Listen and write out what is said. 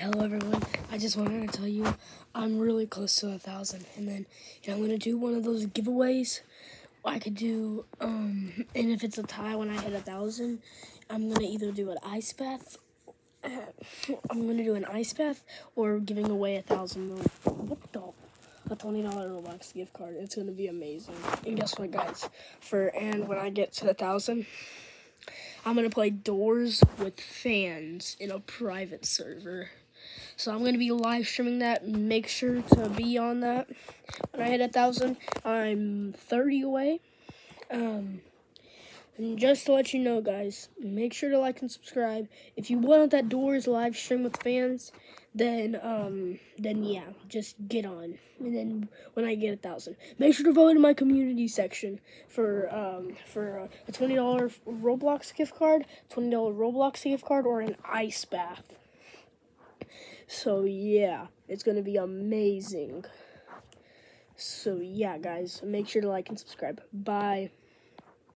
Hello everyone. I just wanted to tell you I'm really close to a thousand, and then you know, I'm gonna do one of those giveaways. I could do, um, and if it's a tie when I hit a thousand, I'm gonna either do an ice bath. I'm gonna do an ice bath or giving away a thousand. What the? A twenty dollar Roblox gift card. It's gonna be amazing. And guess what, guys? For and when I get to a thousand. I'm gonna play Doors with fans in a private server. So I'm gonna be live streaming that. Make sure to be on that. When I hit a thousand, I'm 30 away. Um, and just to let you know, guys, make sure to like and subscribe. If you want that Doors live stream with fans, then um, then yeah, just get on. And then when I get a thousand, make sure to vote in my community section for um, for a twenty dollar Roblox gift card, twenty dollar Roblox gift card, or an ice bath. So yeah, it's gonna be amazing. So yeah, guys, make sure to like and subscribe. Bye.